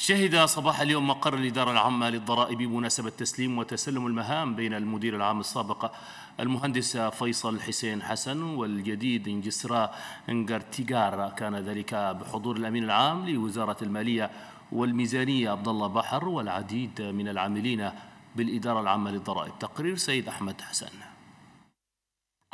شهد صباح اليوم مقر الإدارة العامة للضرائب بمناسبة تسليم وتسلم المهام بين المدير العام السابق المهندس فيصل حسين حسن والجديد انجسرا انجرتيجار كان ذلك بحضور الأمين العام لوزارة المالية والميزانية عبد الله بحر والعديد من العاملين بالإدارة العامة للضرائب. تقرير سيد أحمد حسن.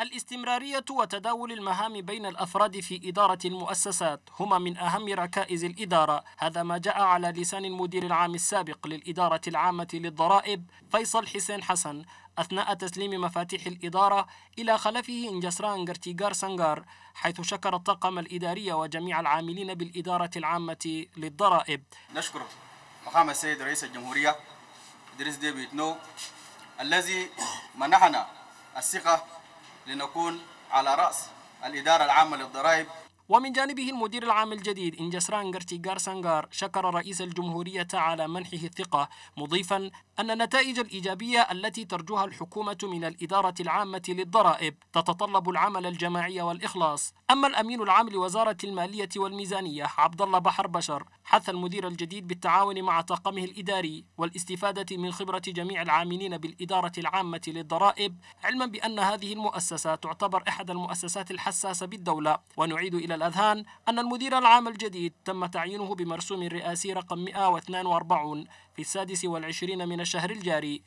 الاستمرارية وتداول المهام بين الأفراد في إدارة المؤسسات هما من أهم ركائز الإدارة. هذا ما جاء على لسان المدير العام السابق للإدارة العامة للضرائب فيصل حسين حسن أثناء تسليم مفاتيح الإدارة إلى خلفه إنجسران جرتيجار سنغار حيث شكر الطاقم الإداري وجميع العاملين بالإدارة العامة للضرائب. نشكر فخامة السيد رئيس الجمهورية إدريس ديبي إتنو الذي منحنا الثقة لنكون على رأس الإدارة العامة للضرائب ومن جانبه المدير العام الجديد إنجسران جرتيجار سانغار شكر رئيس الجمهورية على منحه الثقة مضيفا أن النتائج الإيجابية التي ترجوها الحكومة من الإدارة العامة للضرائب تتطلب العمل الجماعي والإخلاص. أما الأمين العام لوزارة المالية والميزانية عبد الله بحر بشر حث المدير الجديد بالتعاون مع طاقمه الإداري والاستفادة من خبرة جميع العاملين بالإدارة العامة للضرائب علما بأن هذه المؤسسة تعتبر إحدى المؤسسات الحساسة بالدولة. ونعيد الأذهان أن المدير العام الجديد تم تعيينه بمرسوم رئاسي رقم 142 في السادس والعشرين من الشهر الجاري.